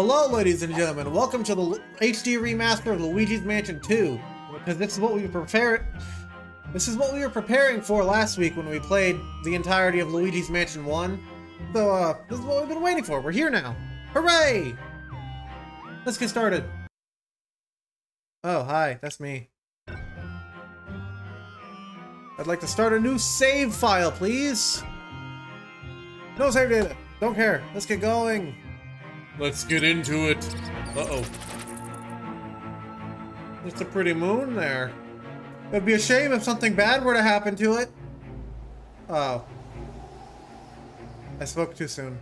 Hello, ladies and gentlemen. Welcome to the HD remaster of Luigi's Mansion 2. Because this is what we prepared. This is what we were preparing for last week when we played the entirety of Luigi's Mansion 1. So, uh, this is what we've been waiting for. We're here now. Hooray! Let's get started. Oh, hi. That's me. I'd like to start a new save file, please. No save data. Don't care. Let's get going. Let's get into it. Uh-oh. It's a pretty moon there. It'd be a shame if something bad were to happen to it. Oh. I spoke too soon.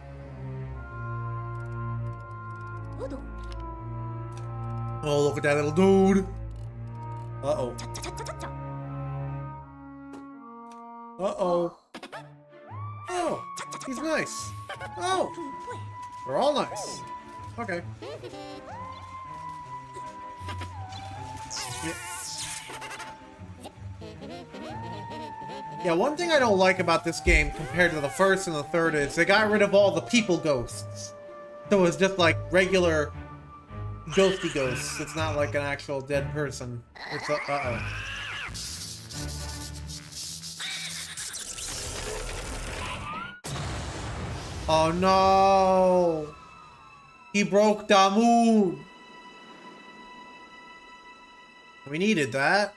Oh, look at that little dude. Uh-oh. Uh-oh. Oh, he's nice. Oh, they're all nice. Okay. Yeah. one thing I don't like about this game compared to the first and the third is they got rid of all the people ghosts. So it's just like regular ghosty ghosts. It's not like an actual dead person. It's uh, oh. No! He broke the moon! We needed that.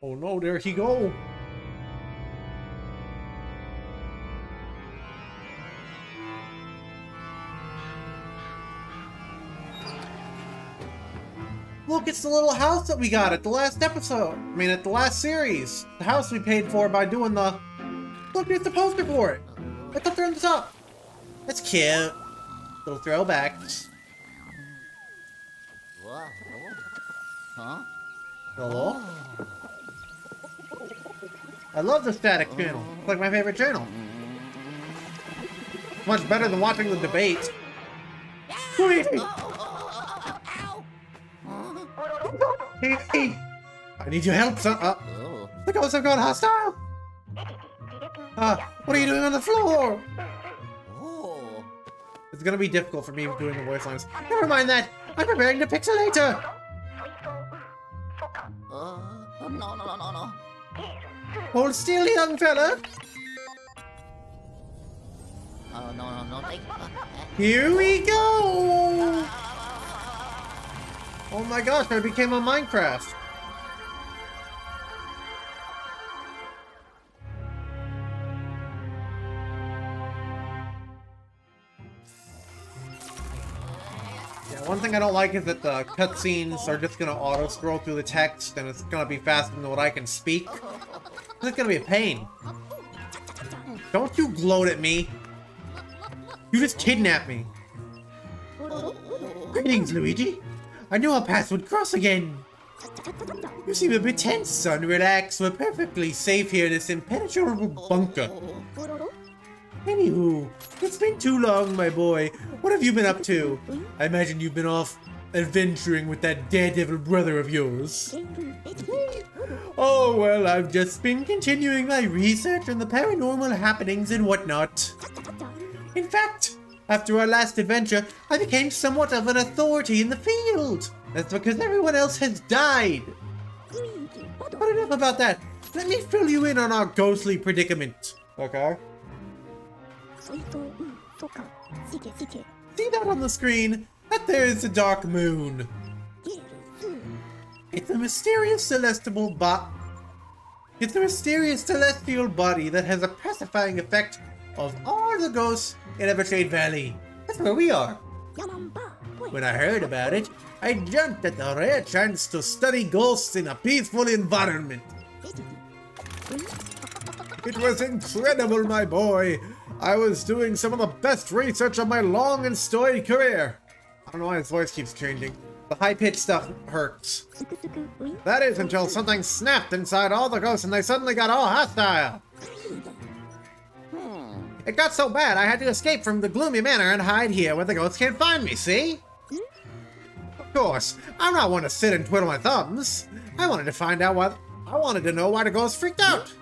Oh no, there he go! Look, it's the little house that we got at the last episode. I mean, at the last series. The house we paid for by doing the... Look, there's the poster for it. It's up there on the top. That's cute. Little throwbacks. Huh? Hello? I love the static channel. It's like my favorite channel. Much better than watching the debate. Luigi! Hey, hey! I need your help, son. Uh, Oh. the ghosts have gone hostile! Uh, what are you doing on the floor? Oh. It's gonna be difficult for me doing the voice lines. Never mind that! I'm preparing the pixelator! Uh, no, no, no, no, no. Hold still, young fella! Oh, no, no, no. Uh, Here we go! Oh my gosh, I became a Minecraft! Yeah, one thing I don't like is that the cutscenes are just gonna auto-scroll through the text and it's gonna be faster than what I can speak. It's gonna be a pain. Don't you gloat at me! You just kidnapped me! Greetings, Luigi. I knew our paths would cross again. You seem a bit tense, son. Relax. We're perfectly safe here in this impenetrable bunker. Anywho, it's been too long, my boy. What have you been up to? I imagine you've been off adventuring with that daredevil brother of yours. Oh, well, I've just been continuing my research on the paranormal happenings and whatnot. In fact, after our last adventure, I became somewhat of an authority in the field. That's because everyone else has died. But enough about that. Let me fill you in on our ghostly predicament. Okay. See that on the screen? That there is a dark moon. It's a mysterious celestial bot. It's a mysterious celestial body that has a pacifying effect of all the ghosts in Evershade Valley. That's where we are. When I heard about it, I jumped at the rare chance to study ghosts in a peaceful environment. It was incredible, my boy. I was doing some of the best research of my long and storied career. I don't know why his voice keeps changing. The high-pitched stuff hurts. That is until something snapped inside all the ghosts and they suddenly got all hostile. It got so bad I had to escape from the gloomy manor and hide here where the ghosts can't find me, see? Of course, I'm not one to sit and twiddle my thumbs. I wanted to find out why I wanted to know why the ghosts freaked out.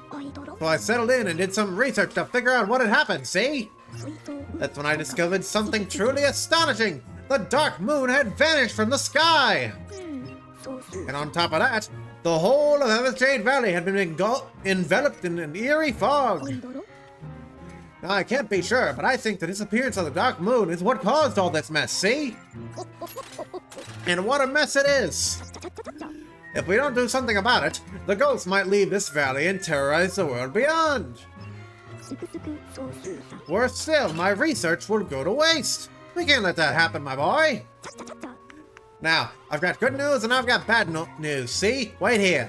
So I settled in and did some research to figure out what had happened, see? That's when I discovered something truly astonishing. The dark moon had vanished from the sky. And on top of that, the whole of Evershade Valley had been enveloped in an eerie fog. Now, I can't be sure, but I think the disappearance of the Dark Moon is what caused all this mess, see? And what a mess it is! If we don't do something about it, the ghosts might leave this valley and terrorize the world beyond. Worse still, my research will go to waste. We can't let that happen, my boy. Now, I've got good news and I've got bad no news, see? Wait here.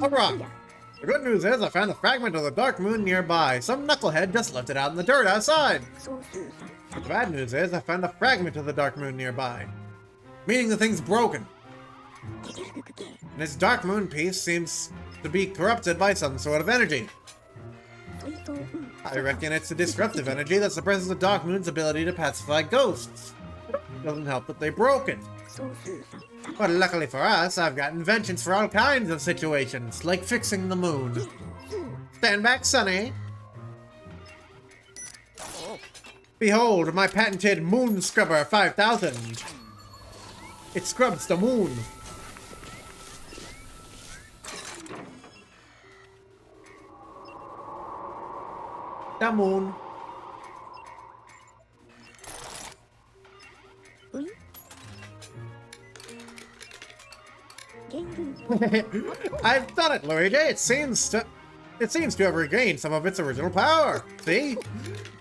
Alright. The good news is I found a fragment of the Dark Moon nearby. Some knucklehead just left it out in the dirt outside. The bad news is I found a fragment of the Dark Moon nearby. Meaning the thing's broken. And its Dark Moon piece seems to be corrupted by some sort of energy. I reckon it's a disruptive energy that suppresses the Dark Moon's ability to pacify ghosts. Doesn't help that they broke it. But luckily for us, I've got inventions for all kinds of situations, like fixing the moon. Stand back, Sonny. Behold, my patented Moon Scrubber 5000. It scrubs the moon. The moon. I've done it, Luigi. It seems to it seems to have regained some of its original power. See?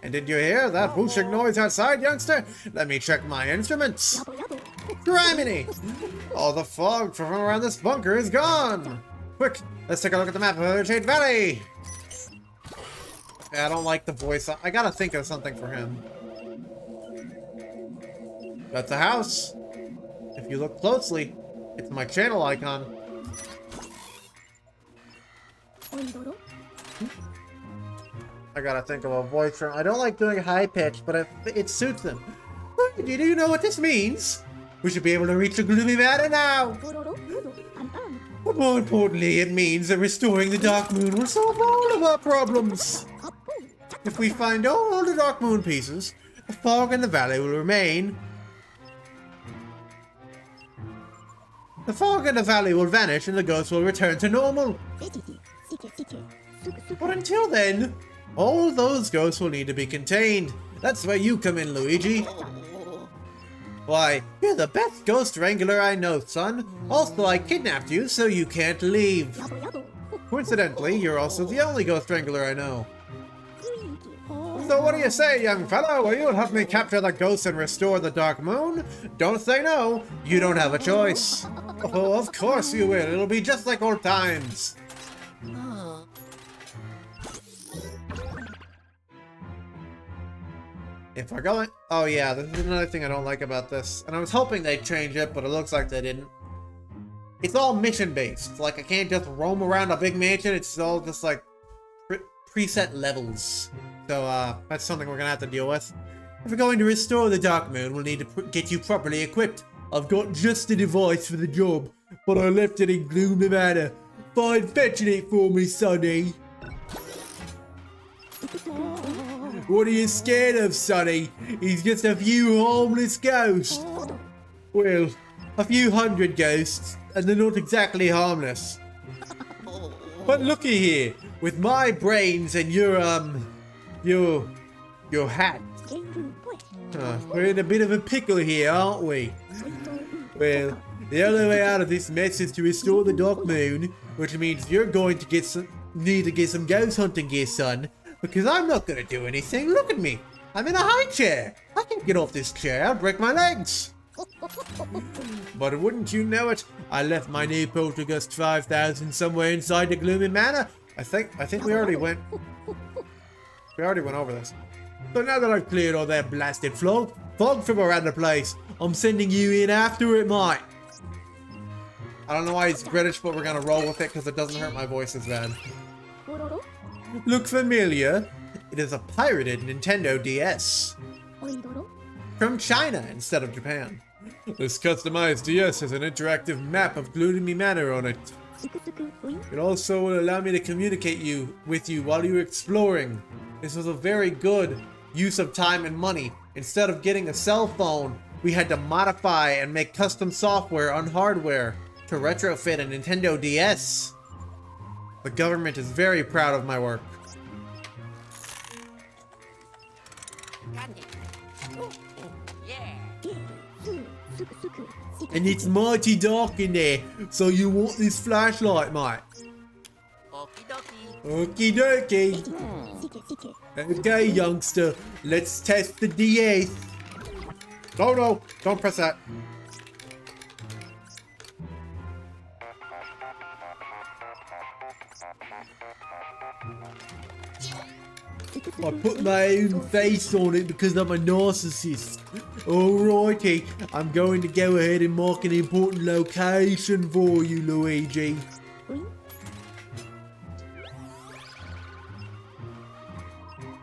And did you hear that whooshing noise outside, youngster? Let me check my instruments. Griminy! All the fog from around this bunker is gone. Quick, let's take a look at the map of Shade Valley. I don't like the voice. I gotta think of something for him. That's a house. If you look closely, it's my channel icon. I gotta think of a voice from. I don't like doing high pitch, but it, it suits them. Do you know what this means? We should be able to reach the gloomy manor now. But more importantly, it means that restoring the Dark Moon will solve all of our problems. If we find all the Dark Moon pieces, the fog in the valley will remain. The fog in the valley will vanish and the ghosts will return to normal. But until then, all those ghosts will need to be contained. That's where you come in, Luigi. Why, you're the best ghost wrangler I know, son. Also, I kidnapped you, so you can't leave. Coincidentally, you're also the only ghost wrangler I know. So what do you say, young fellow? Will you help me capture the ghosts and restore the Dark Moon? Don't say no. You don't have a choice. Oh, of course you will. It'll be just like old times. If we're going... Oh yeah, this is another thing I don't like about this. And I was hoping they'd change it, but it looks like they didn't. It's all mission-based. Like, I can't just roam around a big mansion. It's all just, like, preset levels. So, uh, that's something we're gonna have to deal with. If we're going to restore the Dark Moon, we'll need to get you properly equipped. I've got just the device for the job, but I left it in Gloomy Manor. Find fetching it for me, Sonny. What are you scared of, Sonny? He's just a few harmless ghosts. Well, a few hundred ghosts, and they're not exactly harmless. But looky here, with my brains and your, um, your, your hat. Uh, we're in a bit of a pickle here, aren't we? Well, the only way out of this mess is to restore the Dark Moon, which means you're going to get some, need to get some ghost hunting gear, son. Because I'm not gonna do anything. Look at me. I'm in a high chair. I can't get off this chair. I'll break my legs. but wouldn't you know it? I left my new Poltergust 5000 somewhere inside the Gloomy Manor. I think I think we already went. We already went over this. So now that I've cleared all that blasted fog, fog from around the place, I'm sending you in after it, mate. I don't know why it's British, but we're gonna roll with it because it doesn't hurt my voice as bad. Look familiar? It is a pirated Nintendo DS. From China instead of Japan. This customized DS has an interactive map of Gloomy Manor on it. It also will allow me to communicate you with you while you're exploring. This was a very good use of time and money. Instead of getting a cell phone, we had to modify and make custom software on hardware to retrofit a Nintendo DS. The government is very proud of my work. And it's mighty dark in there, so you want this flashlight, mate. Okie dokie. Okay, youngster, let's test the DS. No, no, don't press that. My own face on it because I'm a narcissist. Alrighty, I'm going to go ahead and mark an important location for you, Luigi.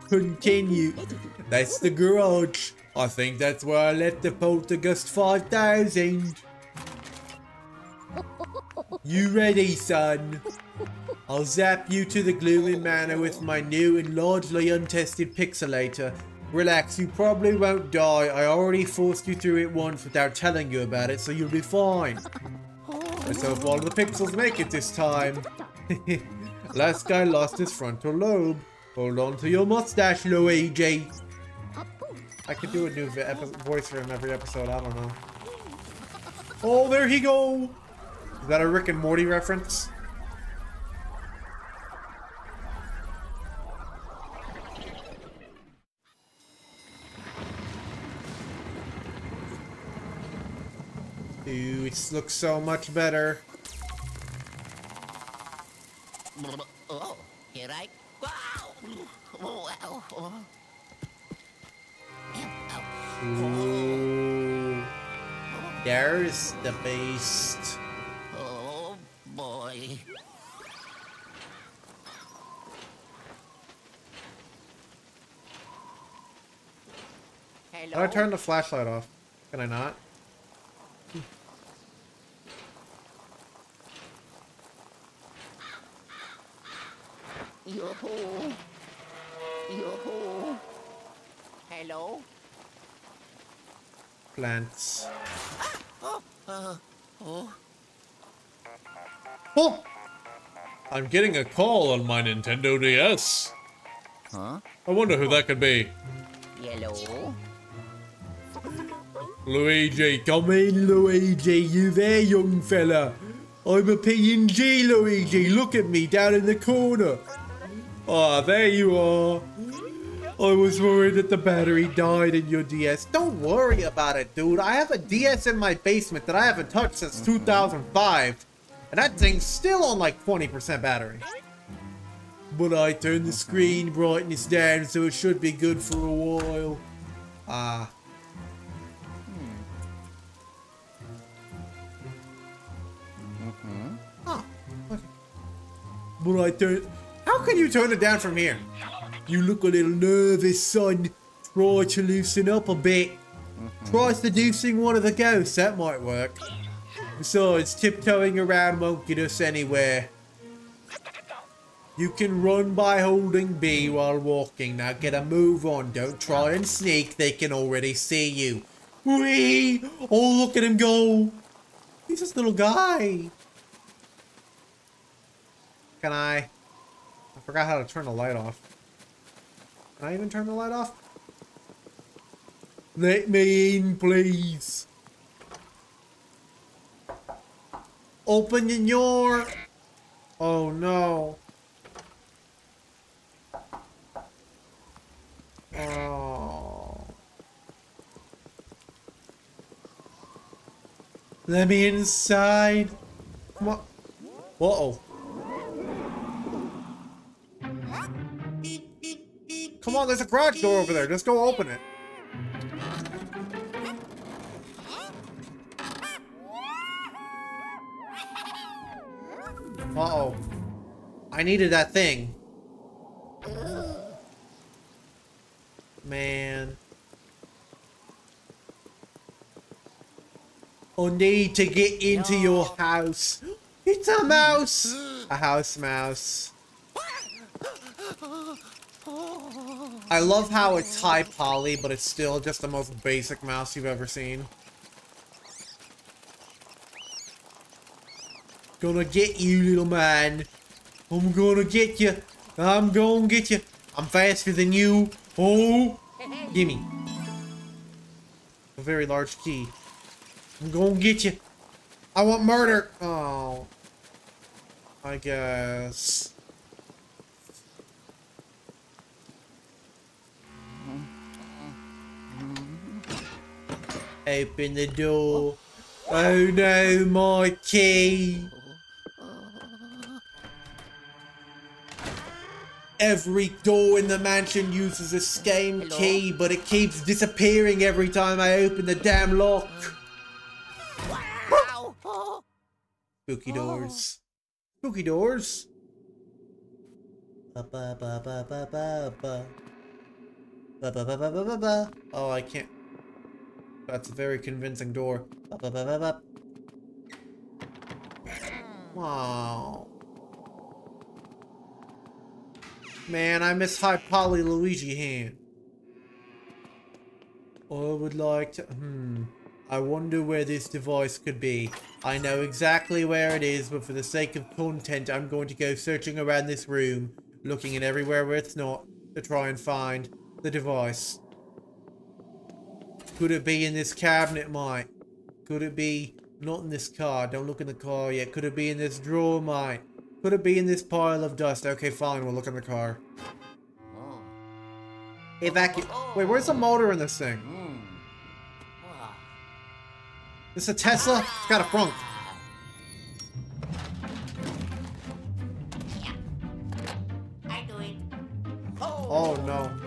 Continue. That's the garage. I think that's where I left the Poltergust 5000. You ready, son? I'll zap you to the Gloomy Manor with my new and largely untested pixelator. Relax, you probably won't die. I already forced you through it once without telling you about it, so you'll be fine. Let's hope all the pixels make it this time. Last guy lost his frontal lobe. Hold on to your mustache, Luigi. I could do a new voice for him every episode, I don't know. Oh, there he go! Is that a Rick and Morty reference? Ooh, it looks so much better. Oh, here I go. Oh, ow, oh. Ow, Ooh. There's the beast. Oh, boy. How do Hello? I turn the flashlight off? Can I not? Yo-ho. Yo-ho. Hello? Plants. Uh, oh, Oh! I'm getting a call on my Nintendo DS. huh? I wonder who that could be. Yellow? Luigi, come in, Luigi. You there, young fella? I'm a PNG, Luigi. Look at me down in the corner. Ah, there you are. I was worried that the battery died in your DS. Don't worry about it, dude. I have a DS in my basement that I haven't touched since 2005. And that thing's still on like 20% battery. But I turned the screen brightness down, so it should be good for a while. Ah. Oh, okay. But I turn. How can you turn it down from here? You look a little nervous, son. Try to loosen up a bit. Mm-hmm. Try seducing one of the ghosts. That might work. Besides, tiptoeing around won't get us anywhere. You can run by holding B while walking. Now get a move on. Don't try and sneak. They can already see you. Whee! Oh, look at him go. He's this little guy. Can I? Forgot how to turn the light off. Can I even turn the light off? Let me in, please. Open the door. Oh no. Oh. Let me inside. Come on. Uh-oh. Come on, there's a garage door over there. Just go open it. Uh-oh. I needed that thing. Man. I need to get into your house. It's a mouse! A house mouse. I love how it's high poly, but it's still just the most basic mouse you've ever seen. Gonna get you, little man. I'm gonna get you. I'm gonna get you. I'm faster than you. Oh, gimme. A very large key. I'm gonna get you. I want murder. Oh. I guess. Open the door. Oh no, my key. Every door in the mansion uses the same Hello? key, but it keeps disappearing every time I open the damn lock. Wow! Spooky Oh. doors. Spooky doors. Ba ba ba ba ba ba. Ba ba ba ba ba ba ba. Oh, I can't. That's a very convincing door. Ba ba ba ba. Wow. Man, I miss High Poly Luigi hand. I would like to. Hmm. I wonder where this device could be. I know exactly where it is, but for the sake of content, I'm going to go searching around this room, looking in everywhere where it's not, to try and find the device. Could it be in this cabinet, Mike? Could it be not in this car? Don't look in the car yet. Could it be in this drawer, Mike? Could it be in this pile of dust? Okay, fine. We'll look in the car. oh. Evacuate. Wait, where's the motor in this thing? Hmm. Wow. This a Tesla? It's got a front. I do it. Oh no.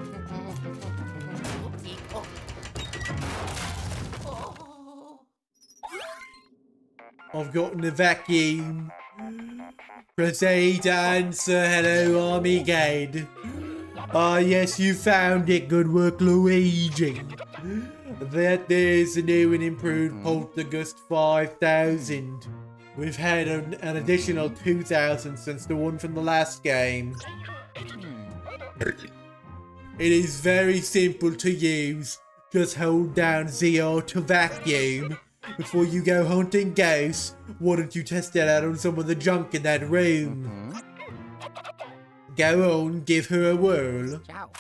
I've gotten a vacuum. To answer. Hello, Army Guide. Ah, yes, you found it. Good work, Luigi. That there's a new and improved Poltergust 5000. We've had an, an additional 2000 since the one from the last game. It is very simple to use. Just hold down ZR to vacuum. Before you go hunting ghosts, why don't you test that out on some of the junk in that room? Go on, give her a whirl. Ciao.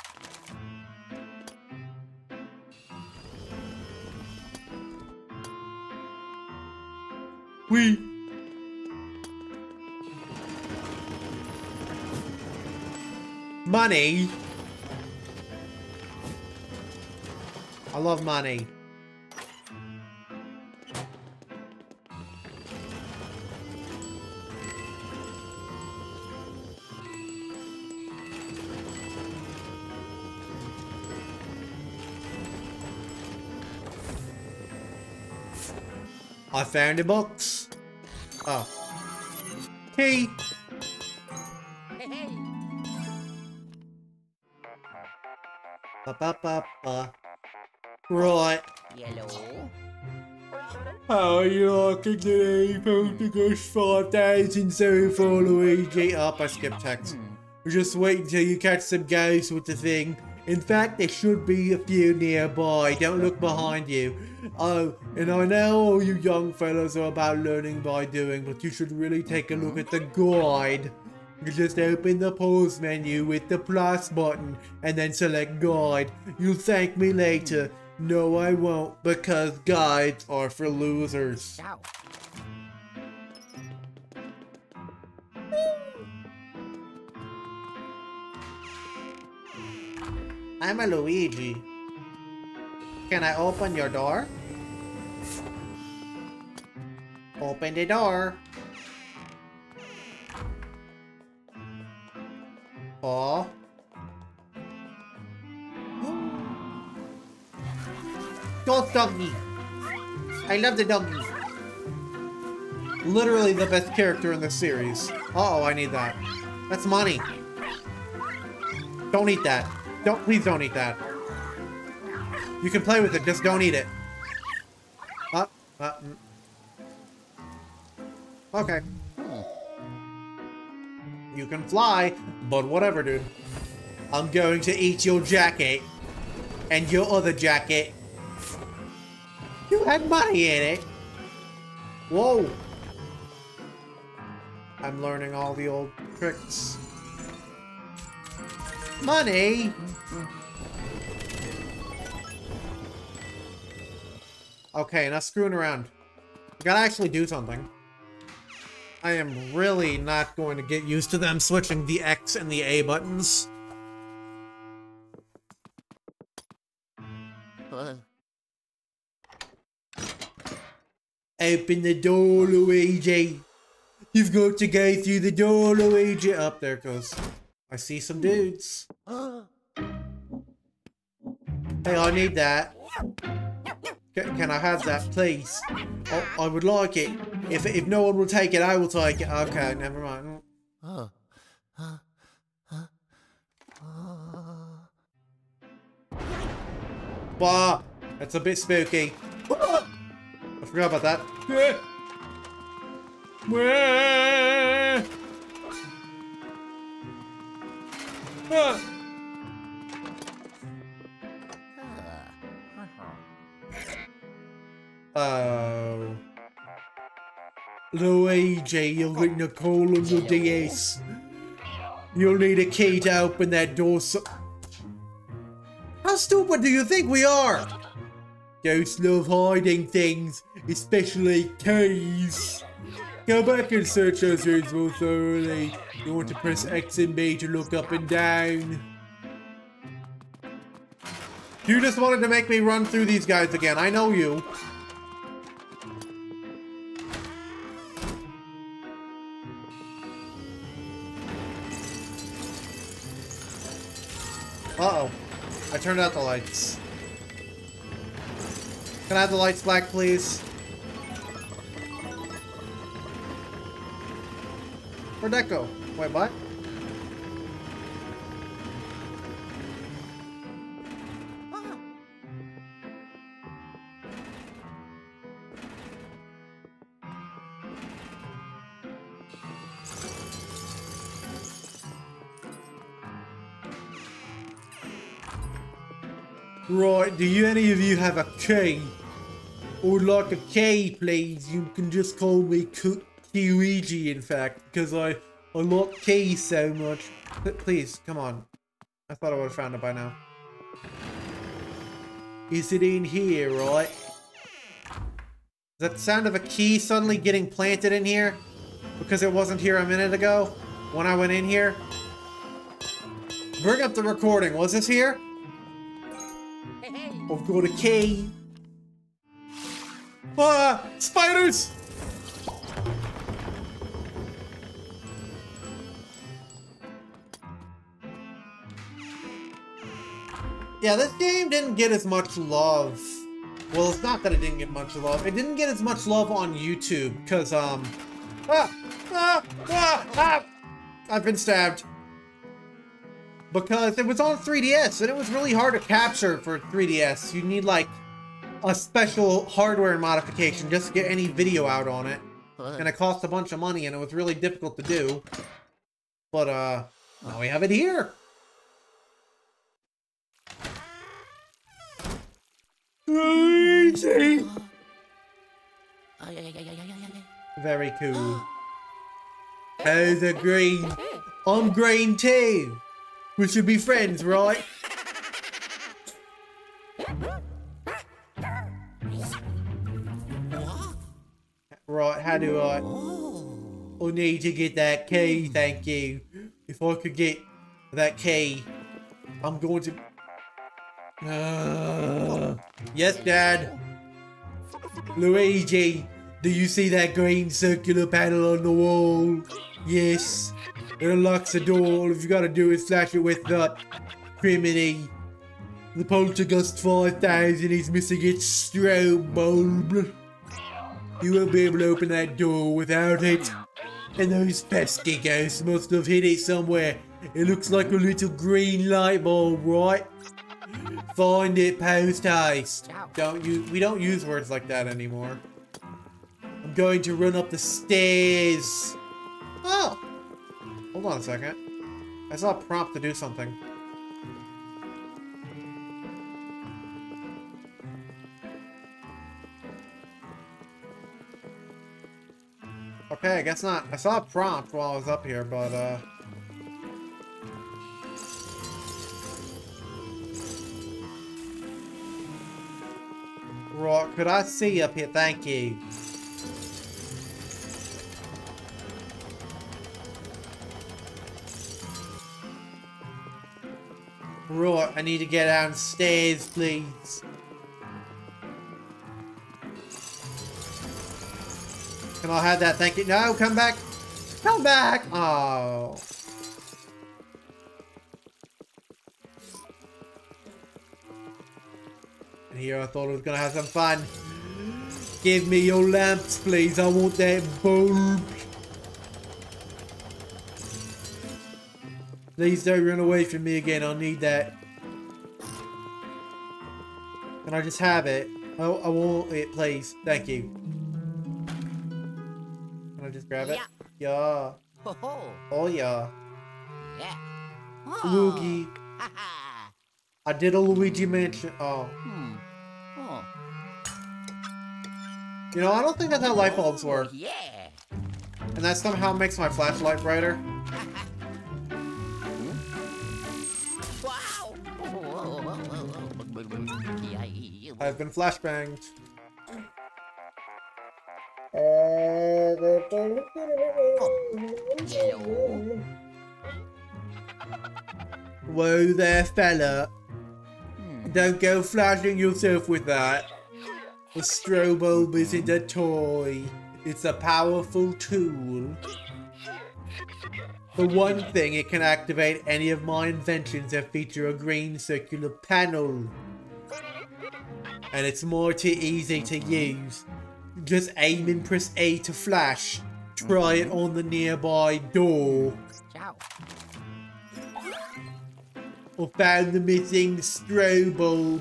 We. Money. I love money. I found a box. Oh. Key. Hey, hey. Ba ba ba ba. Right. Yellow. How are you liking today? Poltergust 5000 so far, Luigi. Up, I skipped text. Hmm. Just wait until you catch some ghosts with the thing. In fact, there should be a few nearby. Don't look behind you. Oh, and I know all you young fellas are about learning by doing, but you should really take a look at the guide. You just open the pause menu with the plus button and then select guide. You'll thank me later. No, I won't, because guides are for losers. Ciao. I'm a Luigi. Can I open your door? Open the door. Oh. Ghost me. I love the doggy. Literally the best character in the series. Uh oh, I need that. That's money. Don't eat that. Don't, please don't eat that. You can play with it, just don't eat it. Uh, uh, mm. Okay. You can fly, but whatever, dude. I'm going to eat your jacket. And your other jacket. You had money in it. Whoa. I'm learning all the old tricks. Money! Okay, not screwing around. Gotta actually do something. I am really not going to get used to them switching the X and the A buttons. Open the door, Luigi. You've got to go through the door, Luigi. Up there it goes. I see some dudes. Hey, I need that. Can, I have that, please? Oh, I would like it. If if no one will take it, I will take it. Okay, never mind. uh, uh, uh, uh. Bah, that's a bit spooky. I forgot about that. Oh. Luigi, you're getting a call on your DS. You'll need a key to open that door so- How stupid do you think we are? Ghosts love hiding things, especially keys. Go back and search those rooms more thoroughly. You want to press X and B to look up and down. You just wanted to make me run through these guys again. I know you. Turned out the lights. Can I have the lights black, please? Where'd that go? Wait, what? Right, do you any of you have a key? Or like a key, please? You can just call me Ku- Luigi, in fact, because I, I like keys so much. P- please, come on. I thought I would have found it by now. Is it in here, right? Is that the sound of a key suddenly getting planted in here? Because it wasn't here a minute ago? When I went in here? Bring up the recording. Was this here? Got a key. Ah! Spiders! Yeah, this game didn't get as much love. Well, it's not that it didn't get much love. It didn't get as much love on YouTube, because, um... Ah! Ah! Ah! Ah! I've been stabbed. Because it was on 3DS, and it was really hard to capture for 3DS. You need, like, a special hardware modification just to get any video out on it. And it cost a bunch of money, and it was really difficult to do. But, uh, now we have it here. Luigi! Very cool. How's a green? I'm green too. We should be friends, right? Right, how do I? I need to get that key, thank you. If I could get that key, I'm going to... Ah. yes, Dad. Luigi, do you see that green circular panel on the wall? Yes. It unlocks the door. All you've got to do is flash it with the criminy. The Poltergust 5000 is missing its Strobulb. You won't be able to open that door without it. And those pesky ghosts must have hid it somewhere. It looks like a little green light bulb, right? Find it post haste. Don't use we don't use words like that anymore. I'm going to run up the stairs. Oh. Hold on a second. I saw a prompt to do something. Okay, I guess not. I saw a prompt while I was up here, but, uh... Right, could I see up here? Thank you. I need to get downstairs, please. Can I have that? Thank you. No, come back. Come back. Oh. And here I thought I was going to have some fun. Give me your lamps, please. I want that bulb. Please don't run away from me again. I'll need that. Can I just have it? I, I want it, please. Thank you. Can I just grab it? Yeah. Oh, Oh, yeah. yeah. Luigi. Ha ha. I did a Luigi Mansion. Oh. Hmm. Oh. You know, I don't think that's how light bulbs work. Yeah. And that somehow makes my flashlight brighter. I've been flashbanged. Hello. Whoa there, fella. Hmm. Don't go flashing yourself with that. A Strobulb isn't a toy. It's a powerful tool. For one thing, it can activate any of my inventions that feature a green circular panel. And it's more too easy to use. Just aim and press A to flash. Try it on the nearby door. Ciao. or found the missing Strobulb.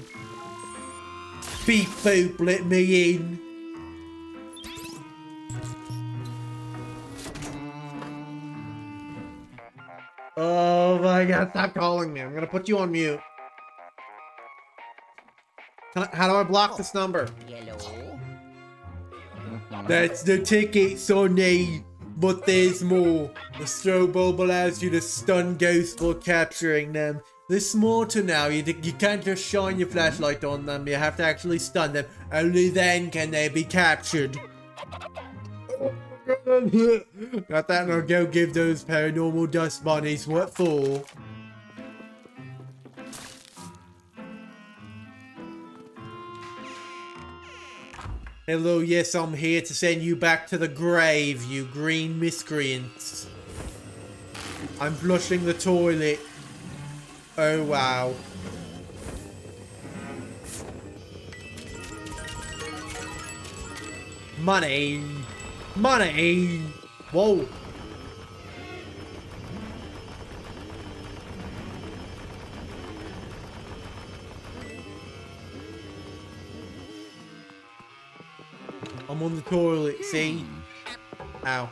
Beep boop, let me in. Oh my god, stop calling me. I'm gonna put you on mute. Can I- how do I block oh. this number? Hello. That's the ticket, Sonny. But there's more. The Strobulb allows you to stun ghosts for capturing them. There's more to now. You, you can't just shine your flashlight on them. You have to actually stun them. Only then can they be captured. Got that? Now go give those paranormal dust bunnies what for. Hello, yes, I'm here to send you back to the grave, you green miscreants. I'm flushing the toilet. Oh, wow. Money! Money! Whoa! I'm on the toilet, see? Ow.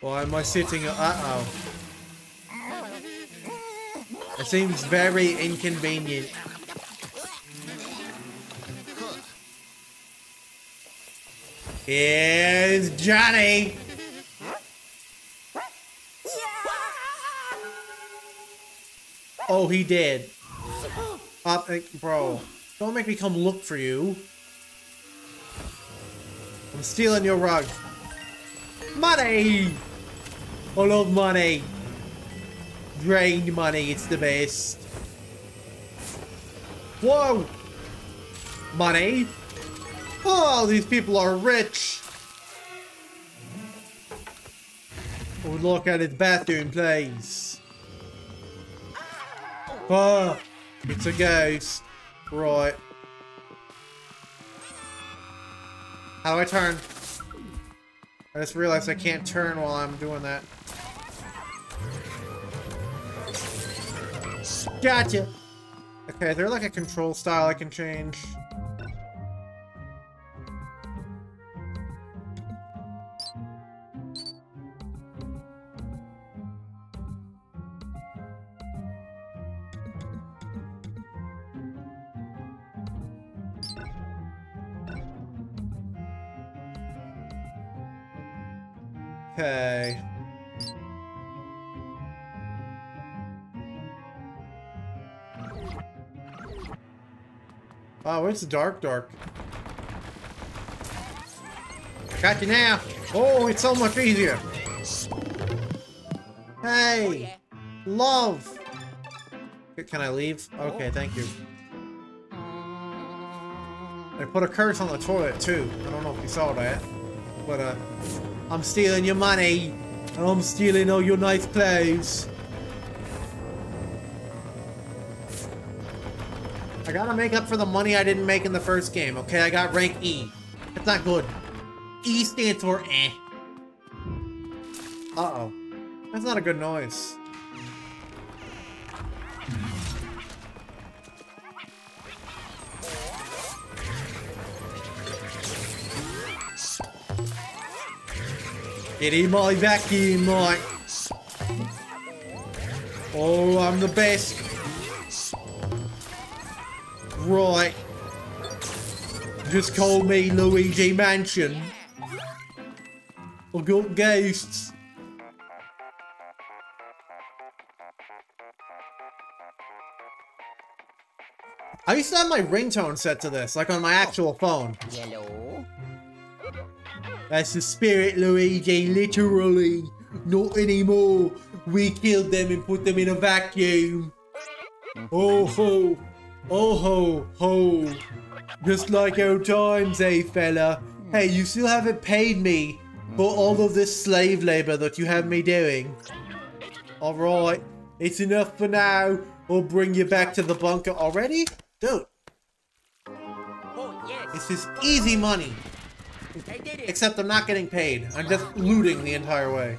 Why am I sitting? Uh-oh. It seems very inconvenient. Here's Johnny! Oh, he did. Uh, eh, bro, don't make me come look for you. I'm stealing your rug. Money! I love money. Drained money, it's the best. Whoa! Money? Oh, these people are rich! Oh, look at his bathroom, please. Oh, it's a ghost. Right. How do I turn? I just realized I can't turn while I'm doing that. Gotcha! Okay, they're like a control style I can change. It's dark, dark. Got you now. Oh, it's so much easier. Hey, love. Can I leave? Okay, thank you. I put a curse on the toilet too. I don't know if you saw that, but uh, I'm stealing your money, and I'm stealing all your nice clothes. I gotta make up for the money I didn't make in the first game, okay? I got rank E. That's not good. E stands for eh. Uh-oh. That's not a good noise. Get in my vacuum, mate. Oh, I'm the best. Right. Just call me Luigi Mansion. I've got ghosts. I used to have my ringtone set to this, like on my actual phone. Yellow. That's the spirit, Luigi, literally. Not anymore. We killed them and put them in a vacuum. Oh ho. Oh ho ho. Just like old times, eh, fella? Hey, you still haven't paid me for all of this slave labor that you have me doing. Alright, it's enough for now. We'll bring you back to the bunker already? Dude, Oh, yes. this is easy money. I did it. Except I'm not getting paid. I'm just looting the entire way.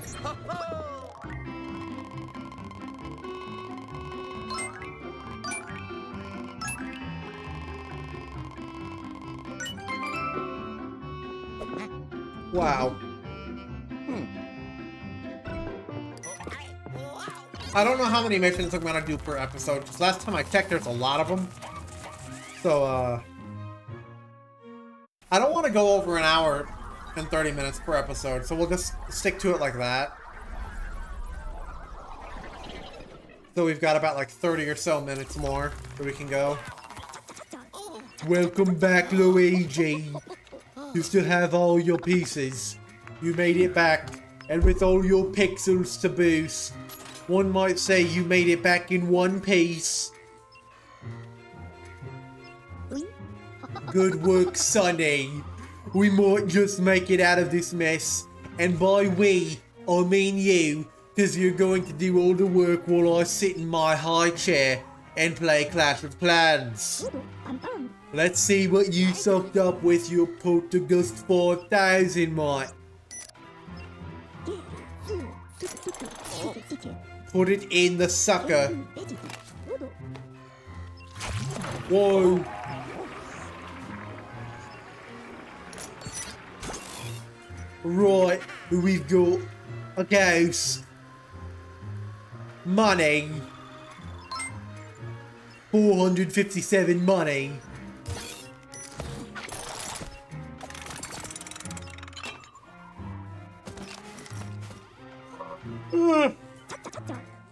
Wow. I don't know how many missions I'm gonna do per episode, because last time I checked, there's a lot of them. So, uh... I don't want to go over an hour and 30 minutes per episode, so we'll just stick to it like that. So we've got about like 30 or so minutes more that we can go. Welcome back, Luigi. You still have all your pieces. You made it back, and with all your pixels to boost, one might say you made it back in one piece. Good work, Sonny. We might just make it out of this mess, and by we, I mean you, because you're going to do all the work while I sit in my high chair and play Clash of Clans. Um, um. Let's see what you sucked up with your Poltergust 4000, mate. Put it in the sucker. Whoa. Right, we've got a ghost. Money. 457 money. Ugh.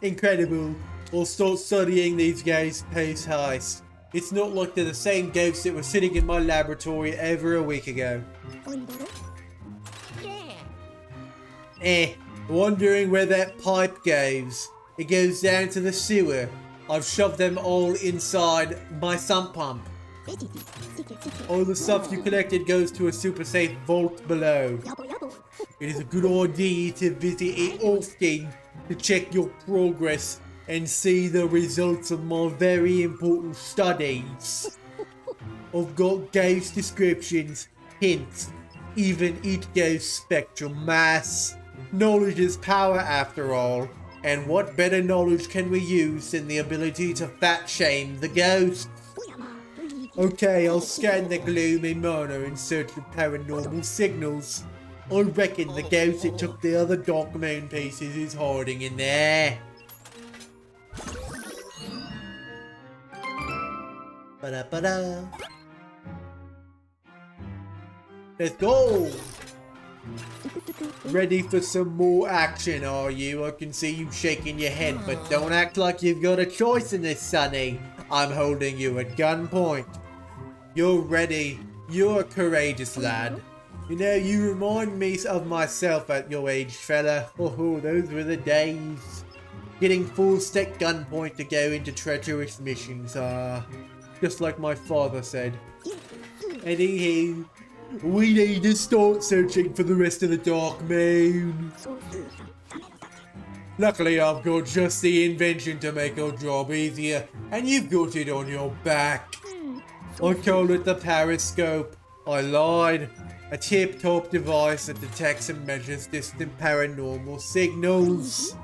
Incredible. I'll start studying these guys post heist. It's not like they're the same ghosts that were sitting in my laboratory over a week ago. Yeah. Eh, wondering where that pipe goes. It goes down to the sewer. I've shoved them all inside my sump pump. All the stuff you collected goes to a super safe vault below. It is a good idea to visit it often to check your progress and see the results of my very important studies. I've got ghost descriptions, hints, even each ghost spectral mass. Knowledge is power after all, and what better knowledge can we use than the ability to fat shame the ghosts? Okay, I'll scan the gloomy manor in search of paranormal signals. I reckon the ghost that took the other Dark Moon pieces is hiding in there. Ba-da-ba-da. Let's go! Ready for some more action, are you? I can see you shaking your head, but don't act like you've got a choice in this, Sonny. I'm holding you at gunpoint. You're ready. You're a courageous lad. You know, you remind me of myself at your age, fella. Oh, those were the days. Getting full stack gunpoint to go into treacherous missions, ah. Uh, just like my father said. Anywho, we need to start searching for the rest of the Dark Moon. Luckily, I've got just the invention to make our job easier, and you've got it on your back. I call it the Parascope. I lied. A tip-top device that detects and measures distant paranormal signals.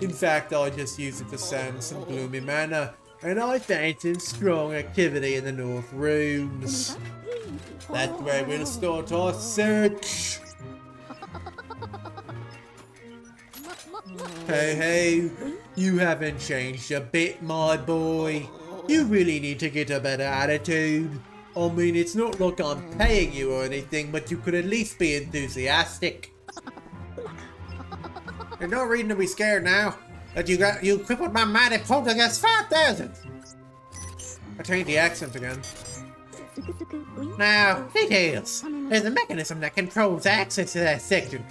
In fact, I just use it to send some gloomy manor, and I some strong activity in the North Rooms. That's where we'll start our search. Hey, hey, you haven't changed a bit, my boy. You really need to get a better attitude. I mean, it's not like I'm paying you or anything, but you could at least be enthusiastic. There's no reason to be scared now. That you got you crippled my mighty Poltergust 5000. I changed the accent again. Now, details. There's a mechanism that controls access to that section.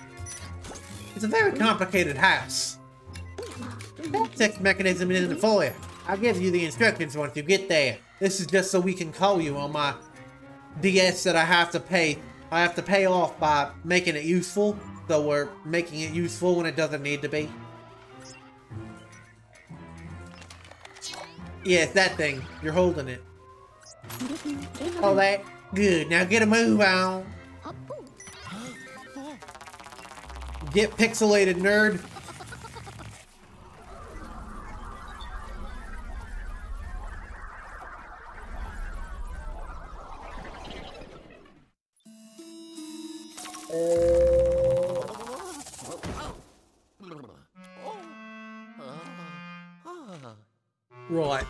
It's a very complicated house. Access mechanism is in the foyer. I'll give you the instructions once you get there. This is just so we can call you on my DS that I have to pay. I have to pay off by making it useful. So we're making it useful when it doesn't need to be. Yeah, it's that thing. You're holding it. Oh, that? Good. Now get a move on. Get pixelated, nerd. Right.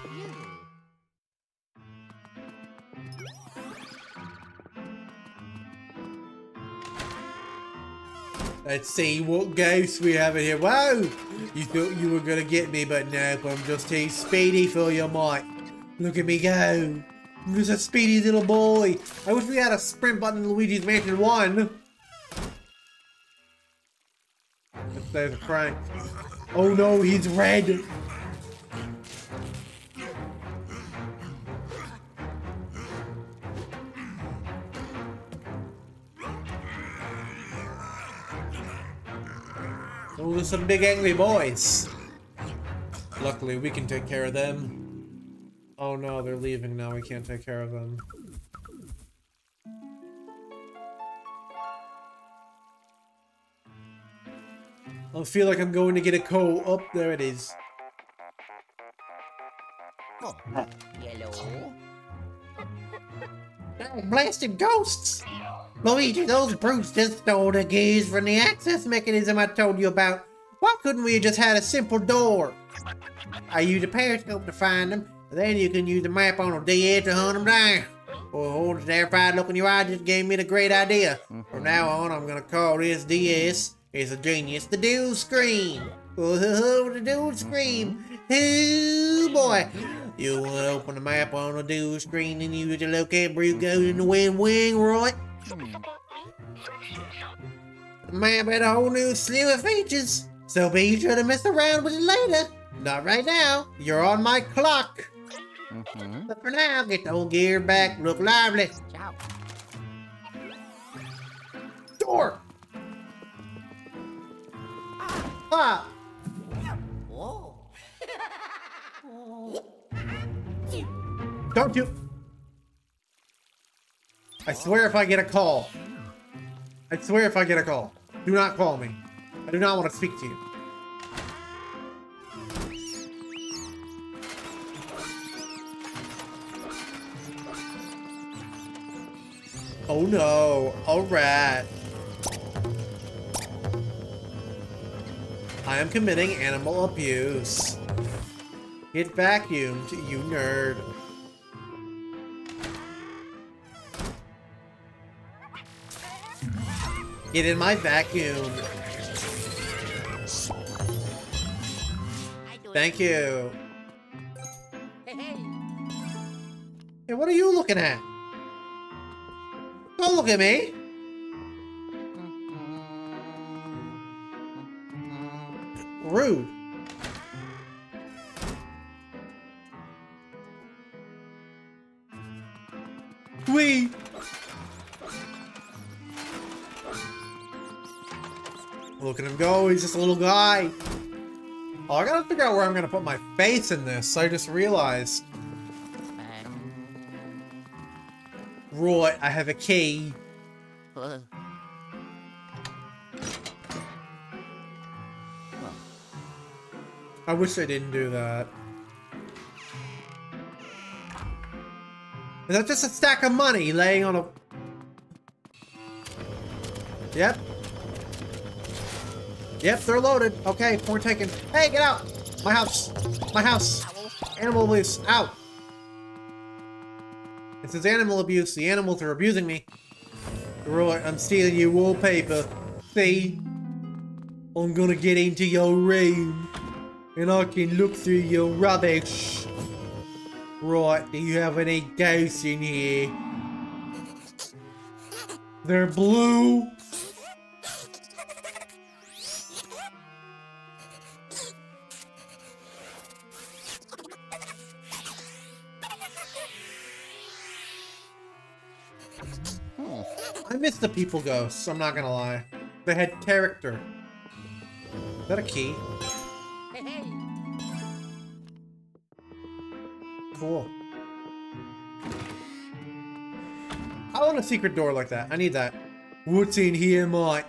Let's see what ghosts we have in here. Whoa! You thought you were gonna get me, but nope, I'm just too speedy for your might. Look at me go. I'm just a speedy little boy. I wish we had a sprint button in Luigi's Mansion 1. There's a Frank. Oh no, he's red. Oh, there's some big angry boys. Luckily, we can take care of them. Oh no, they're leaving now. We can't take care of them. I feel like I'm going to get a call. Oh, there it is. Oh, yellow. Blasted ghosts! Luigi, those brutes just stole the keys from the access mechanism I told you about. Why couldn't we have just had a simple door? I used a Parascope to find them, then you can use the map on a DS to hunt them down. Boy, old terrified look in your eye just gave me the great idea. From now on, I'm gonna call this DS. It's a genius, the Dual Scream. Oh, the Dual Scream. Oh boy. You wanna open the map on a Dual Scream and use the locate brute goes in the wind wing, right? The map had a whole new slew of features, so be sure to mess around with it later. Not right now. You're on my clock. Mm -hmm. But for now, get the old gear back. Look lively. Ciao. Door. Don't you? I swear if I get a call. I swear if I get a call. Do not call me. I do not want to speak to you. Oh no. Alright. I am committing animal abuse. Get vacuumed, you nerd. Get in my vacuum. Thank you. Hey, what are you looking at? Don't look at me. Rude. Wee. Look at him go, he's just a little guy. Oh, I gotta figure out where I'm gonna put my face in this. I just realized. Right, I have a key. I wish I didn't do that. Is that just a stack of money laying on a... Yep. Yep, they're loaded. Okay, point taken. Hey, get out! My house! My house! Animal abuse! Out! It says animal abuse. The animals are abusing me. I'm stealing your wallpaper. See? I'm gonna get into your room. And I can look through your rubbish. Right, do you have any ghosts in here? They're blue. I miss the people ghosts, I'm not gonna lie. They had character. Is that a key? Cool. I want a secret door like that. I need that. What's in here, mate?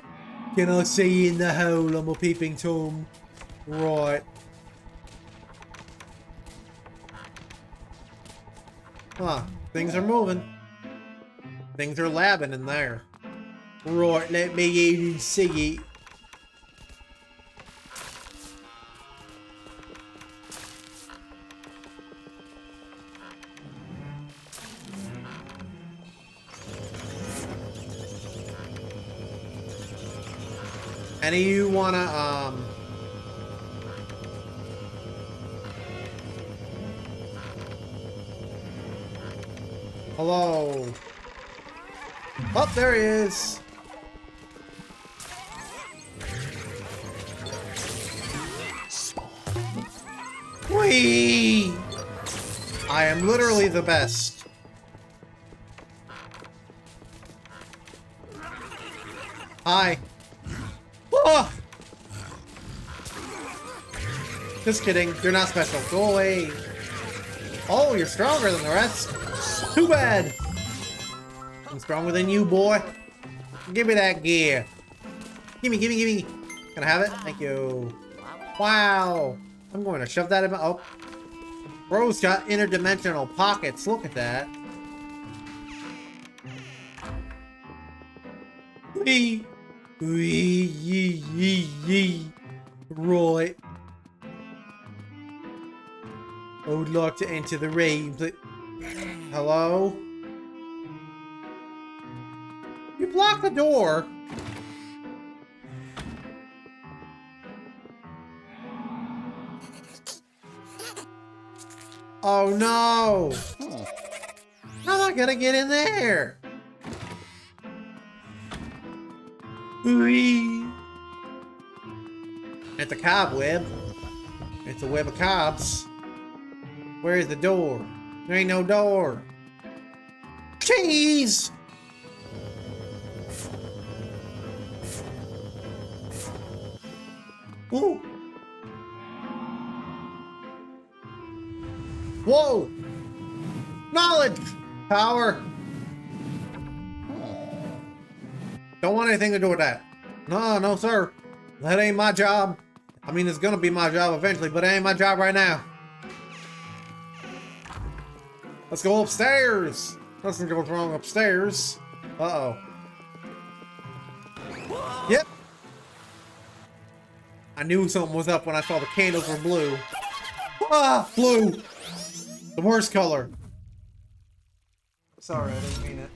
Can I see in the hole? I'm a peeping tom. Right. Huh. Things are moving. Things are labbing in there. Right, let me in see it. Any of you wanna, um... Hello? Oh, there he is! Whee! I am literally the best. Hi. Just kidding. You're not special. Go away. Oh, you're stronger than the rest. Too bad. I'm stronger than you, boy. Give me that gear. Gimme, gimme, gimme. Can I have it? Thank you. Wow. I'm going to shove that in my... Oh. Bro's got interdimensional pockets. Look at that. Wee. Wee, yee, yee, yee. Right. I would like to enter the please. Hello? You blocked the door. Oh no! How am I gonna get in there? Whee! It's a cobweb. It's a web of cobs. Where's the door? There ain't no door. Cheese! Ooh. Whoa! Knowledge! Power! Don't want anything to do with that. No, no, sir. That ain't my job. I mean, it's gonna be my job eventually, but it ain't my job right now. Let's go upstairs. Nothing goes wrong upstairs. Uh-oh. Yep. I knew something was up when I saw the candles were blue. Ah, blue! The worst color. Sorry, I didn't mean it.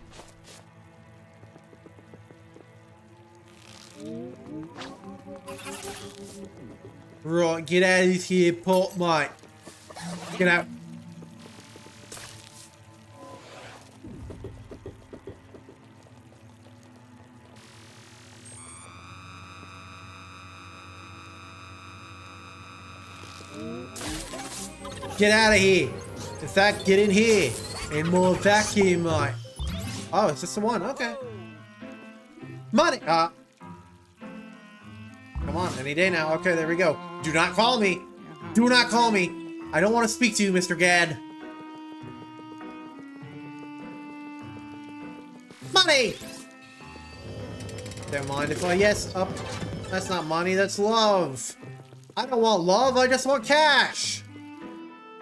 Right, get out of here, pot mate. Get out. Get out of here. In fact, get in here. And more vacuum, light. Oh, it's just the one. Okay. Money. Uh. Come on, any day now. Okay, there we go. Do not call me. Do not call me. I don't want to speak to you, Mr. Gadd. Money! Don't mind if I, yes, up. That's not money, that's love. I don't want love, I just want cash.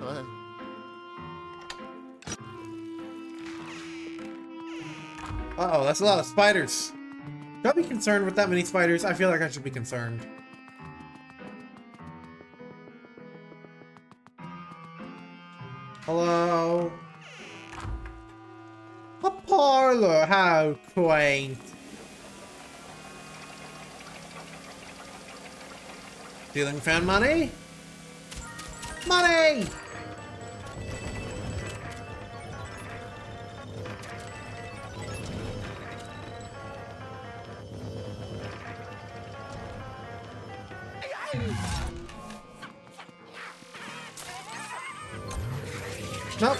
Uh, Uh-oh, that's a lot of spiders. Don't be concerned with that many spiders. I feel like I should be concerned. Hello? A parlor, how quaint. Ceiling fan money? Money! Nope.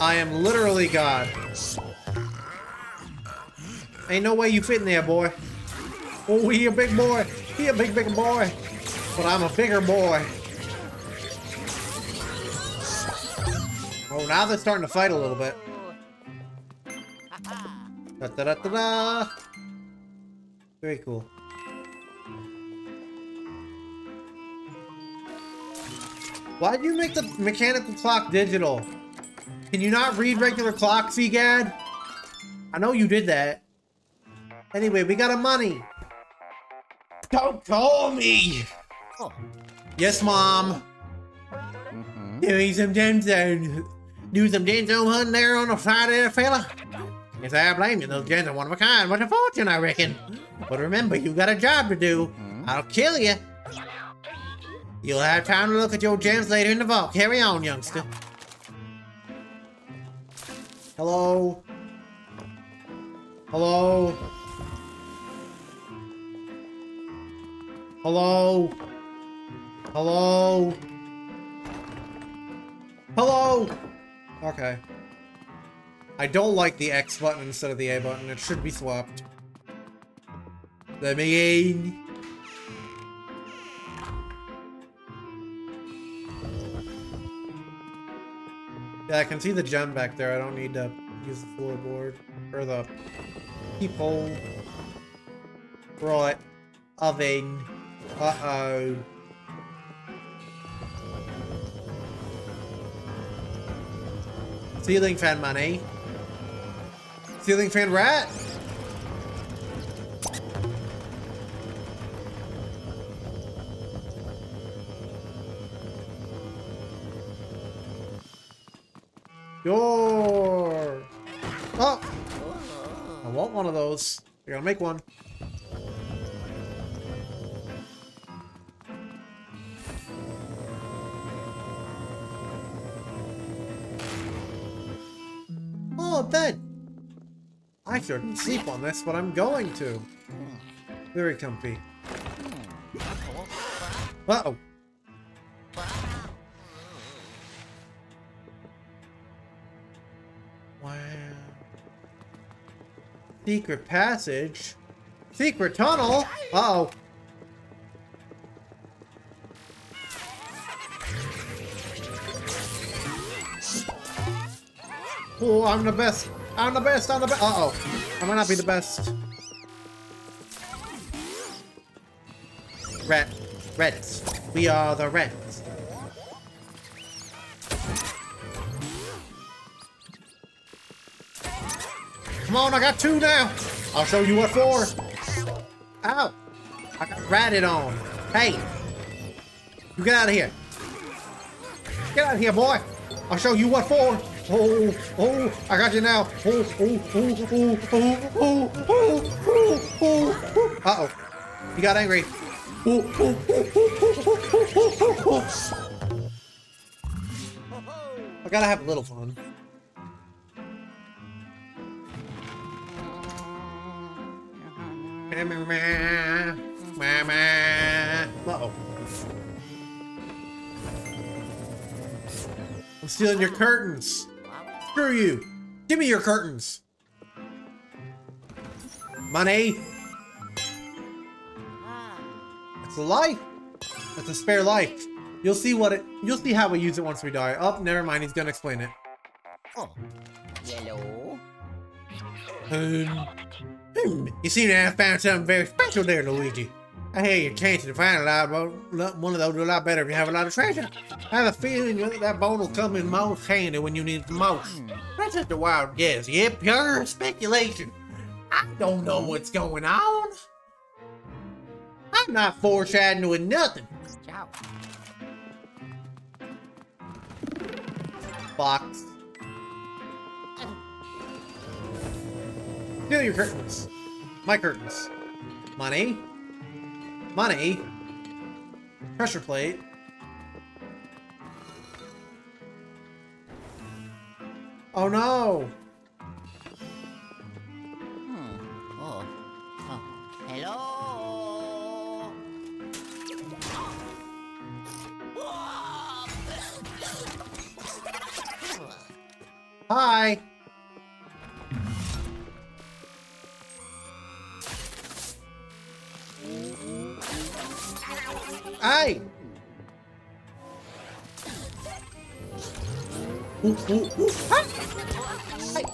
I am literally God. Ain't no way you fit in there, boy. Oh, he a big boy. He a big, big boy. But I'm a bigger boy. Oh, now they're starting to fight a little bit. Da da da da. Very cool. Why did you make the mechanical clock digital? Can you not read regular clocks, Egad? I know you did that. Anyway, we got a money. Don't call me! oh. Yes, Mom. Mm-hmm. Doing some gemstone. Do some gemstone hunting there on the Friday, fella? Yes, I blame you. Those gems are one of a kind. What a fortune, I reckon. But remember, you got a job to do. Mm-hmm. I'll kill you. You'll have time to look at your gems later in the vault. Carry on, youngster. Hello? Hello? Hello? Hello? Hello? Okay. I don't like the X button instead of the A button. It should be swapped. Let me in. Yeah, I can see the gem back there. I don't need to use the floorboard. Or the peephole. Right. Oven. Uh-oh. Ceiling fan money. Ceiling fan rat. Door. Oh, I want one of those. I gotta make one. Shouldn't sleep on this, but I'm going to. Very comfy. Uh-oh. Wow. Secret passage? Secret tunnel? Uh-oh. Oh, I'm the best. I'm the best. I'm the best. Uh-oh. I might not be the best. Red. Reds. We are the Reds. Come on, I got two now. I'll show you what for. Ow. I got ratted on. Hey. You get out of here. Get out of here, boy. I'll show you what for. Oh, oh, I got you now. Oh, oh, oh, oh, oh, oh, oh, oh, oh, oh. Uh-oh. He got angry. I gotta have a little fun. Uh-oh. I'm stealing your curtains. Screw you. Give me your curtains. Money. It's a life. It's a spare life. You'll see what it. You'll see how we use it once we die. Oh, never mind. He's gonna explain it. Oh. Yellow. Um, hmm, you seem to have found something very special there, Luigi. I hear your chances to find a lot, one of those do a lot better if you have a lot of treasure. I have a feeling that that bone will come in most handy when you need it the most. Hmm. That's just a wild guess. Yep, pure speculation. I don't know what's going on. I'm not foreshadowing nothing. Ciao. Box. Steal your curtains. My curtains. Money. Money. Pressure plate. Oh no! Hmm. Oh. Oh. Hello. Hi! Hey! Ooh, ooh, ooh. Ah! Hey.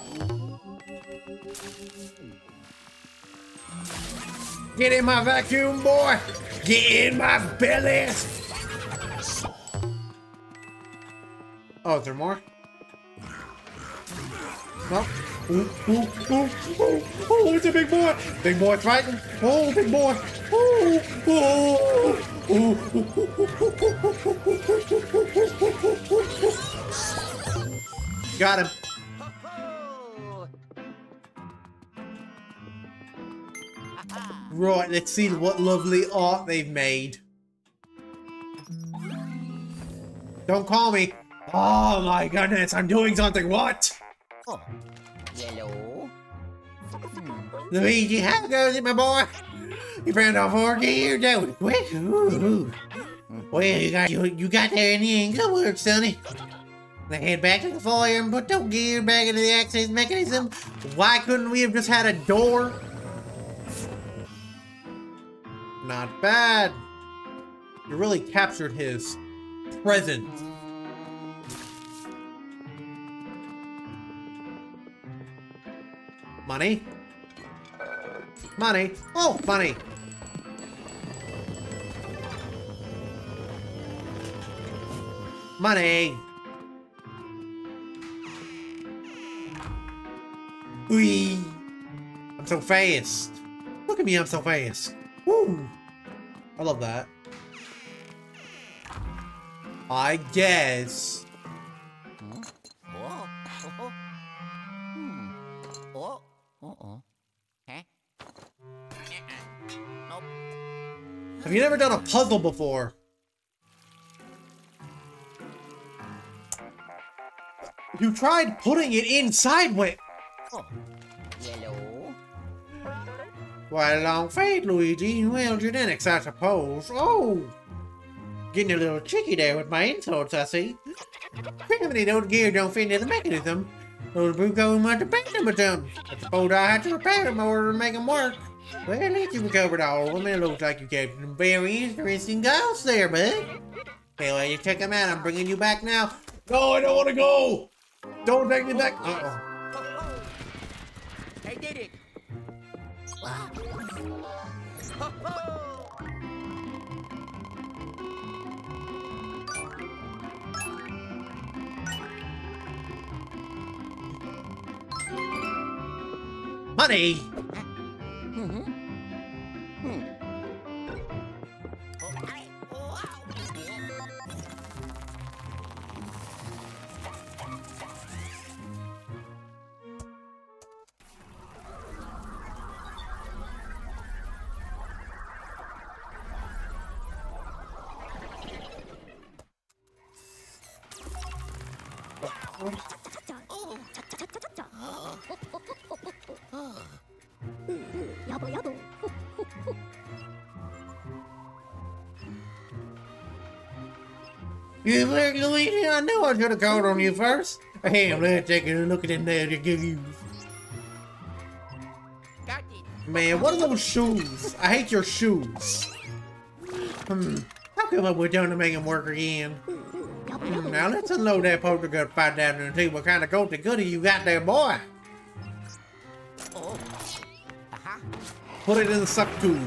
Get in my vacuum, boy! Get in my belly! Oh, is there more? No. Ooh, ooh, ooh, oh, it's a big boy. Big boy fighting. Oh, big boy. Oh, oh, oh. Got him. Right, let's see what lovely art they've made. Don't call me. Oh my goodness, I'm doing something. What? Oh. Yellow. Hmm. Luigi, how goes it, my boy? You found all four gear, don't? Quick. Well, you got you, you got there in the end. Good work, Sonny. Now head back to the foyer and put those gear back into the access mechanism. Why couldn't we have just had a door? Not bad. You really captured his presence. Money? Money? Oh, money! Money! Whee! I'm so fast! Look at me, I'm so fast! Woo! I love that. I guess... Have you never done a puzzle before? You tried putting it in sideways. Oh. Yellow. Why, long fade, Luigi. Well, genetics, I suppose. Oh! Getting a little tricky there with my insults, I see. Gravity don't gear don't fit into the mechanism. Those Buko must have bent them. I suppose I had to repair them in order to make them work. Well, at least you recovered all of them. It looks like you kept some very interesting ghosts there, bud. Okay, well, you check them out. I'm bringing you back now. No, I don't want to go. Don't take me back. Uh-oh. I did it. Money! You look, Luigi, I knew I should have called on you first. Hey, let's take a look at them there to give you. Man, what are those shoes? I hate your shoes. Hmm. How come we're done to make him work again? Mm. Now let's unload that poker gun fight down and see what kind of golden goody you got there, boy. Uh-huh. Put it in the suck tube.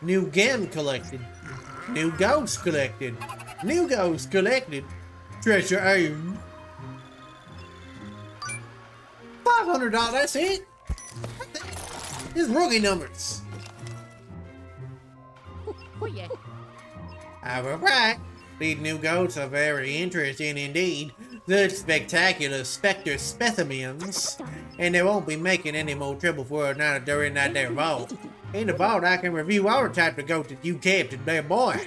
New gem collected. Mm-hmm. New ghost collected. New ghost collected. Treasure aim. $500, that's it? it's rookie numbers. Alright. These new goats are very interesting indeed. Such spectacular specter specimens. And they won't be making any more trouble for us now during that there vault. In the vault, I can review all types of goats that you captured there, boy.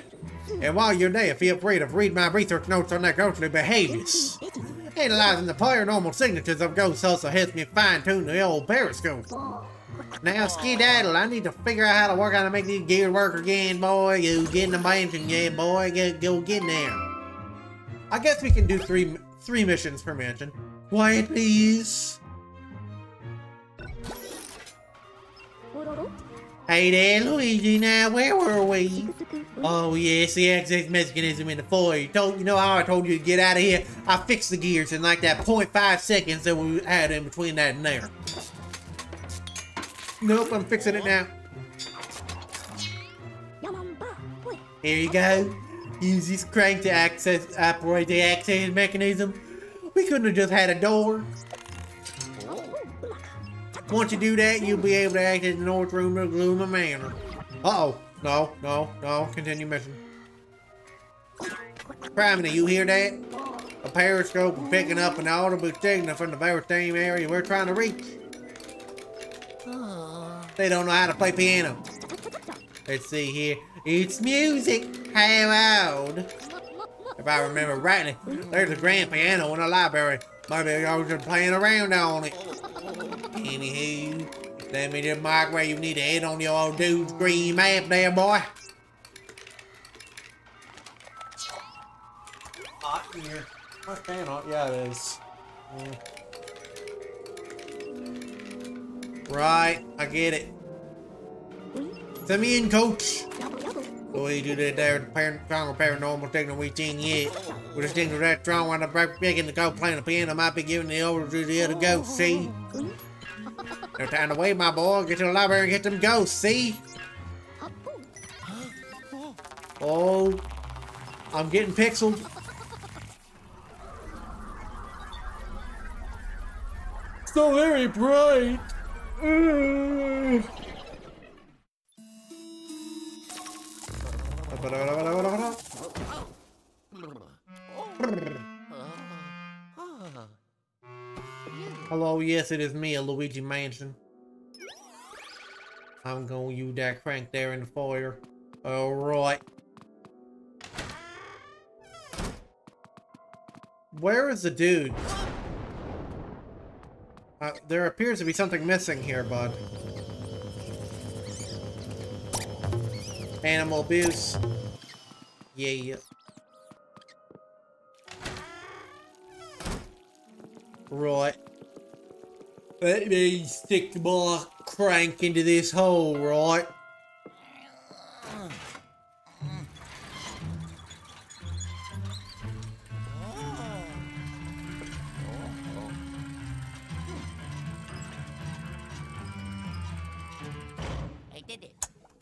And while you're there, feel free to read my research notes on their ghostly behaviors. Analyzing the paranormal signatures of ghosts also helps me fine-tune the old Parascope. Now, skedaddle, I need to figure out how to work how to make these gears work again, boy. You get in the mansion, yeah, boy. Go, go get in there. I guess we can do three three missions per mansion. Quiet, please. Hey there, Luigi. Now, where were we? Oh, yes, the access mechanism in the foyer. You, told, you know how I told you to get out of here? I fixed the gears in like that 0.5 seconds that we had in between that and there. Nope, I'm fixing it now. Here you go. Use this crank to access operate the access mechanism. We couldn't have just had a door. Once you do that, you'll be able to access the north room of Gloomy Manor. Uh-oh. No, no, no. Continue mission. Primary, you hear that? A Parascope picking up an audible signal from the very same area we're trying to reach. They don't know how to play piano. Let's see here. It's music. How old? If I remember rightly, there's a grand piano in the library. Maybe I was just playing around on it. Anywho, let me just mark where you need to head on your old dude's green map there, boy. Hot here. What's that? Yeah, it is. Right, I get it. Send me in, coach. So we do that there, parent, paranormal techno we seen yet. We're just thinking that strong when I'm picking the go playing the piano might be giving the over to the other ghost, see? No time to wait, my boy. Get to the library and get them ghosts, see? Oh, I'm getting pixeled. So very bright. Hello, yes, it is me, a Luigi Mansion. I'm gonna use that crank there in the foyer. Alright. Where is the dude? Uh, there appears to be something missing here, bud. Animal abuse. Yeah. Right. Let me stick my crank into this hole, right?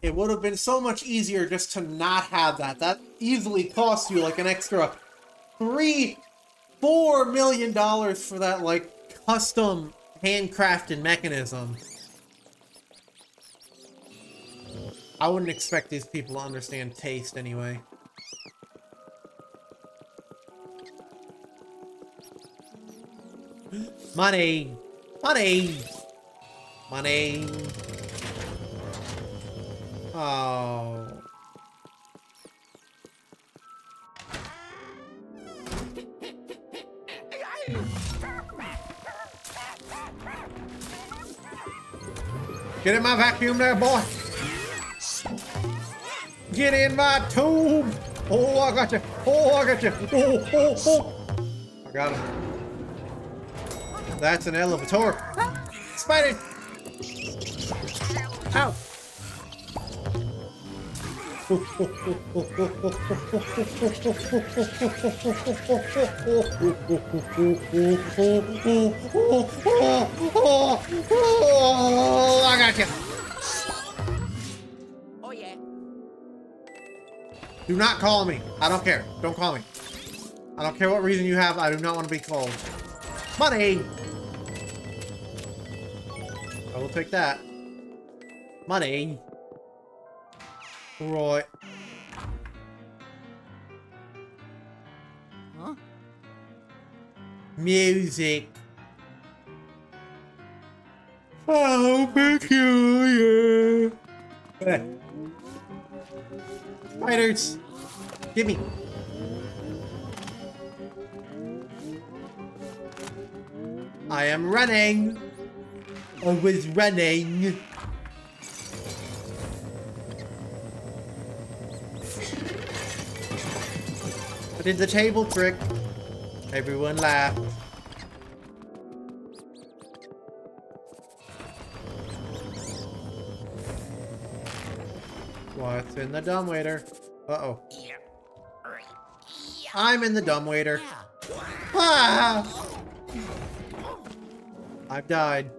It would have been so much easier just to not have that. That easily cost you like an extra three, four million dollars for that like custom handcrafted mechanism. I wouldn't expect these people to understand taste anyway. Money! Money! Money! Oh. Get in my vacuum there, boy! Get in my tube! Oh, I got you! Oh, I got you! Oh, oh, oh! I got him. That's an elevator. Spider! Ow! I got you. Oh yeah. Do not call me. I don't care. Don't call me. I don't care what reason you have. I do not want to be called. Money! I will take that. Money. Right. Huh? Music. Oh, peculiar. Spiders. Give me. I am running. I was running. Did the table trick. Everyone laughed. What's in the dumbwaiter? Uh-oh. I'm in the dumbwaiter. Ah! I've died.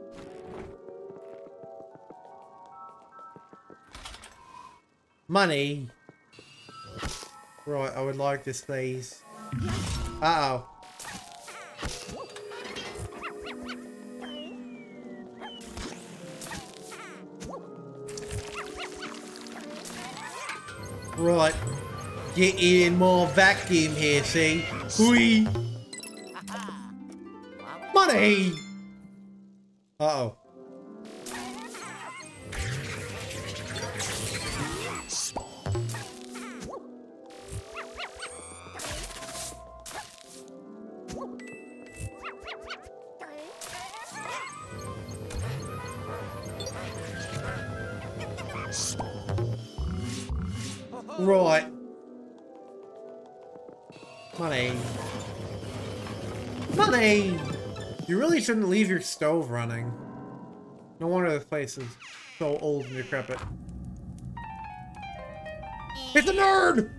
Money. Right, I would like this, please. Uh-oh. Right. Get in more vacuum here, see? Whee! Money! Uh-oh. Shouldn't leave your stove running. No wonder this place is so old and decrepit. It's a nerd!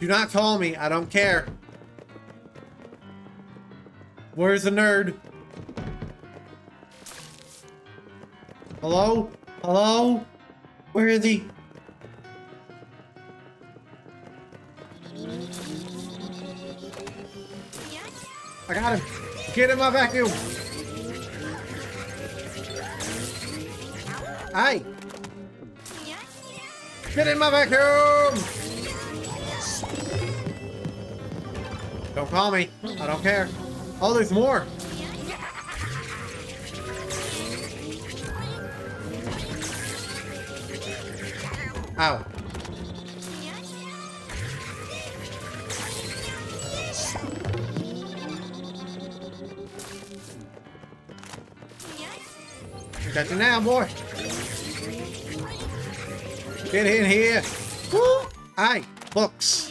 Do not call me. I don't care. Where's the nerd? Hello? Hello? Where is he? I got him. Get in my vacuum. Hey. Get in my vacuum. Don't call me. I don't care. Oh, there's more. Ow. Got you now, boy. Get in here. Woo! Aye, books.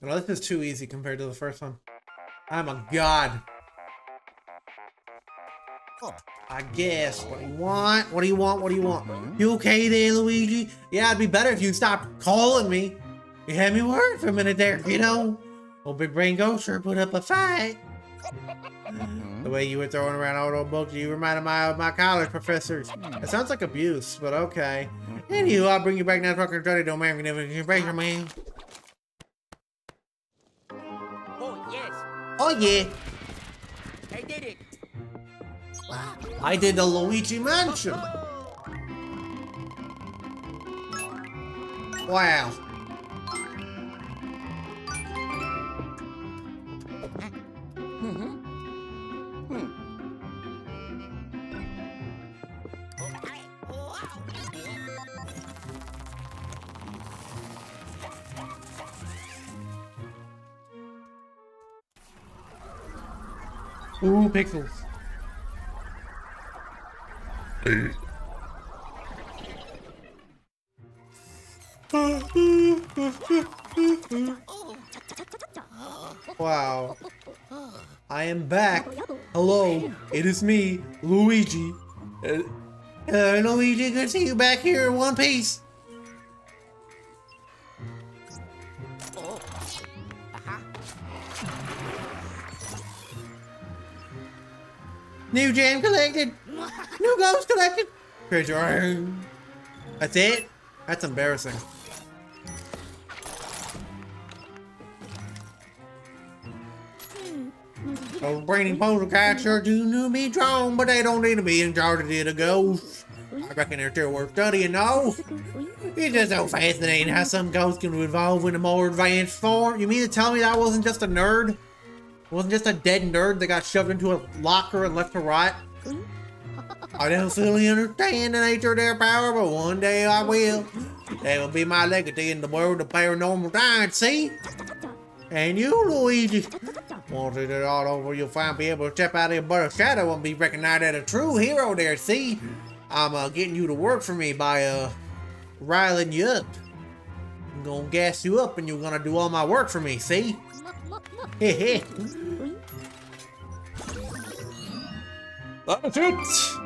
Well, this is too easy compared to the first one. Oh I'm a god. I guess. What do you want? What do you want? What do you want? Mm-hmm. You okay there, Luigi? Yeah, it'd be better if you stopped calling me. You had me worried for a minute there, you know? Old Big Brain Ghost sure put up a fight. Mm-hmm. The way you were throwing around all those books, you reminded me of my college professors. Hmm. It sounds like abuse, but okay. Mm-hmm. Anywho, I'll bring you back now fucking Johnny. Don't mind me never can break your man. Oh, yes. Oh yeah, I did it. I did the Luigi Mansion. Wow. Ooh, pixels. Wow. I am back. Hello, it is me, Luigi. Uh, uh, Luigi, good to see you back here in one piece. New jam collected. New ghost collected. Treasure. That's it? That's embarrassing. Oh, Those brainy polar cats sure do know be drawn, but they don't need to be in charge of the ghosts. I reckon they're still worth studying, though. It's just so fascinating how some ghosts can evolve in a more advanced form. You mean to tell me that wasn't just a nerd? Wasn't just a dead nerd that got shoved into a locker and left to rot? I don't fully understand the nature of their power, but one day I will. That will be my legacy in the world of paranormal science, see? And you, Luigi, once it is all over, you'll find be able to step out of your butter shadow and be recognized as a true hero there, see? I'm uh, getting you to work for me by uh, riling you up. I'm gonna gas you up and you're gonna do all my work for me, see? Heh heh. That's it!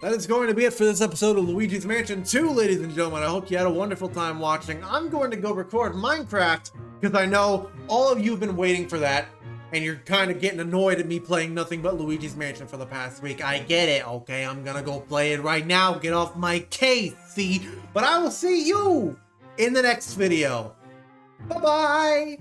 That is going to be it for this episode of Luigi's Mansion 2, ladies and gentlemen. I hope you had a wonderful time watching. I'm going to go record Minecraft because I know all of you have been waiting for that and you're kind of getting annoyed at me playing nothing but Luigi's Mansion for the past week. I get it, okay? I'm gonna go play it right now. Get off my case, see? But I will see you in the next video. Bye-bye!